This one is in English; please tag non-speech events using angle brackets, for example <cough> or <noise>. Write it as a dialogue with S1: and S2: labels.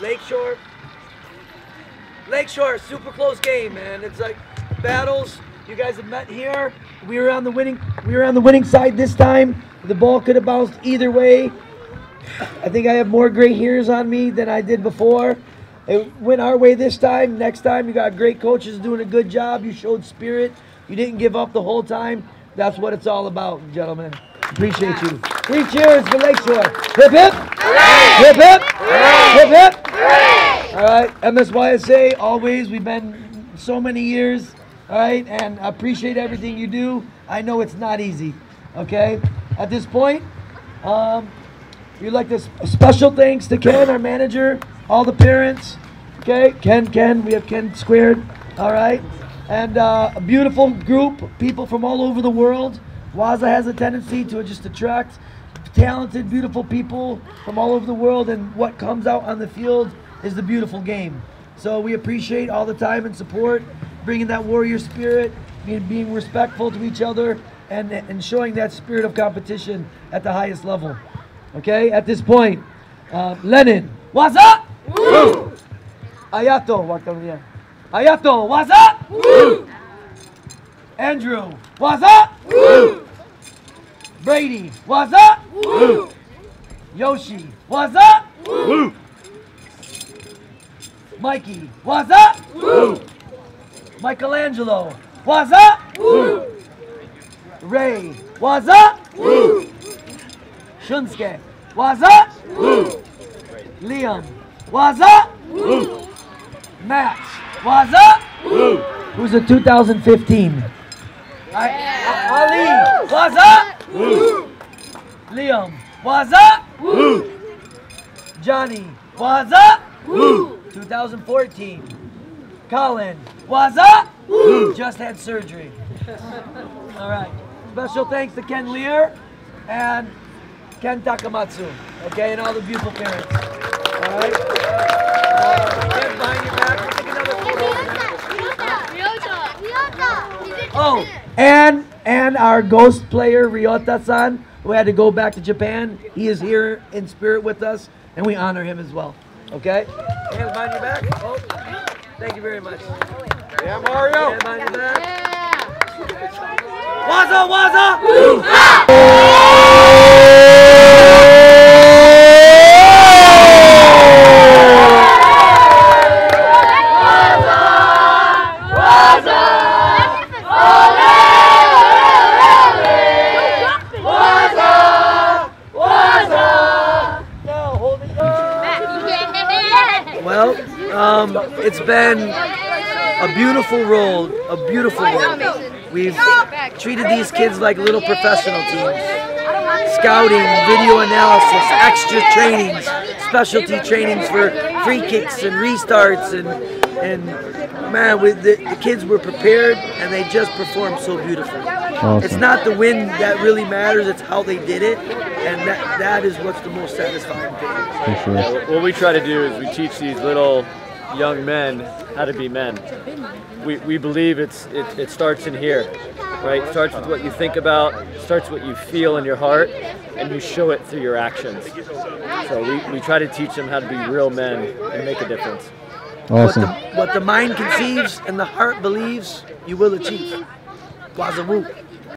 S1: Lakeshore. Lakeshore, super close game, man. It's like battles. You guys have met here. We were on the winning. We were on the winning side this time. The ball could have bounced either way. I think I have more gray hairs on me than I did before. It went our way this time. Next time, you got great coaches doing a good job. You showed spirit. You didn't give up the whole time. That's what it's all about, gentlemen. Appreciate you. Three cheers for Lakeshore. Hip hip. Hip hip. Hip right, MSYSA. Always, we've been so many years. All right, and appreciate everything you do. I know it's not easy. Okay, at this point, um, we'd like this special thanks to Ken, our manager, all the parents. Okay, Ken, Ken, we have Ken squared. All right, and uh, a beautiful group people from all over the world. Waza has a tendency to just attract talented, beautiful people from all over the world, and what comes out on the field is the beautiful game. So we appreciate all the time and support, bringing that warrior spirit, being, being respectful to each other, and, and showing that spirit of competition at the highest level. Okay, at this point, uh, Lenin, what's up? Woo! Ayato, down here. Ayato, what's up? Woo! Andrew, what's up? Woo! Brady, what's up? Woo! Yoshi, what's up? Woo! Mikey, what's up? Woo! Michelangelo, what's up? Woo! Ray, what's up? Woo! Shunsuke, what's up? Woo! Liam, what's up? Woo! Max, what's up? Woo! Who's a 2015? I- Ali, what's up? Woo! Liam, what's up? Woo! Johnny, what's up? Woo! 2014. Colin, what's up? Woo! Just had surgery. <laughs> All right. Special thanks to Ken Lear and Ken Takamatsu. Okay, and all the beautiful parents. All right. Uh, Ken, behind your back. Take another photo. Oh, and and our ghost player Ryota-san, who had to go back to Japan. He is here in spirit with us, and we honor him as well. Okay? Hands behind your back. Oh, thank you very much.
S2: Yeah, Mario.
S1: Hands behind your back. Yeah. Waza, waza! Well, um, it's been a beautiful role, a beautiful role. We've treated these kids like little professional teams. Scouting, video analysis, extra trainings, specialty trainings for free kicks and restarts, and and man, with the, the kids were prepared and they just performed so beautifully. It's not the win that really matters; it's how they did it, and that that is what's the most satisfying thing.
S3: Sure.
S2: Yeah, what we try to do is we teach these little young men how to be men. We, we believe it's it, it starts in here, right? It starts with what you think about, starts what you feel in your heart, and you show it through your actions. So we, we try to teach them how to be real men and make a difference.
S1: What
S3: Awesome.
S1: the, what the mind conceives and the heart believes, you will achieve. Guazawoo.